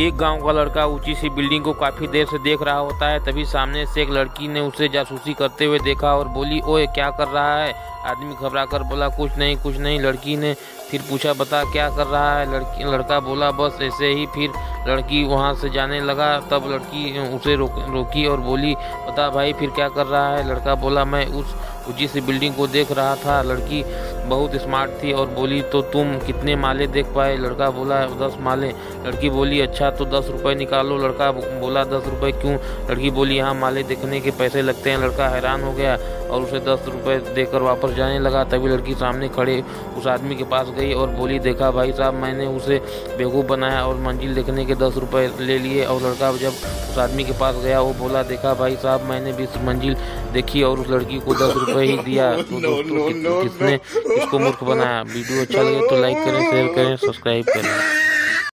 एक गाँव का लड़का ऊँची सी बिल्डिंग को काफ़ी देर से देख रहा होता है, तभी सामने से एक लड़की ने उसे जासूसी करते हुए देखा और बोली, ओए, क्या कर रहा है? आदमी घबरा कर बोला, कुछ नहीं कुछ नहीं। लड़की ने फिर पूछा, बता, क्या कर रहा है? लड़की, लड़का बोला, बस ऐसे ही। फिर लड़की वहाँ से जाने लगा, तब लड़की उसे रोक, रोकी और बोली, बता भाई, फिर क्या कर रहा है? लड़का बोला, मैं उस ऊँची सी बिल्डिंग को देख रहा था। लड़की बहुत स्मार्ट थी और बोली तो तुम कितने माले देख पाए? लड़का बोला, दस माले। लड़की बोली अच्छा तो दस रुपये निकालो। लड़का बोला, दस रुपये क्यों? लड़की बोली, यहाँ माले देखने के पैसे लगते हैं। लड़का हैरान हो गया और उसे दस रुपये देकर वापस जाने लगा। तभी लड़की सामने खड़े उस आदमी के पास गई और बोली, देखा भाई साहब, मैंने उसे बेवकूफ़ बनाया और मंजिल देखने के दस रुपये ले लिए। और लड़का जब उस आदमी के पास गया, वो बोला, देखा भाई साहब, मैंने भी मंजिल देखी और उस लड़की को दस रुपए ही दिया। तो दोस्तों किसने इसको मूर्ख बनाया वीडियो अच्छा लगे तो लाइक करें शेयर करें सब्सक्राइब करें।